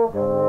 Oh.